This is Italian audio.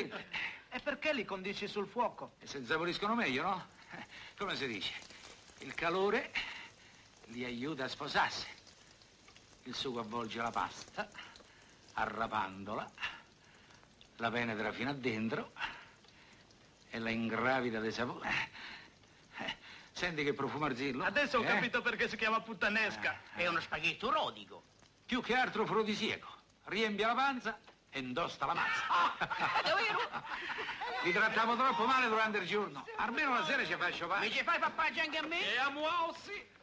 olivette. E perché li condisci sul fuoco? E se insaporiscono meglio, no? Come si dice? Il calore li aiuta a sposarsi. Il sugo avvolge la pasta, arrapandola, la penetra fino a dentro e la ingravida di sapore. Eh, Senti che profumo arzillo? Adesso ho Eh? capito perché si chiama puttanesca. È uno spaghetto rodico. Più che altro afrodisiaco. Riempie la panza e indosta la mazza. Li trattiamo troppo male durante il giorno. Almeno la sera ci fa sciopare. Mi ci fai pappaggi anche a me? a muossi.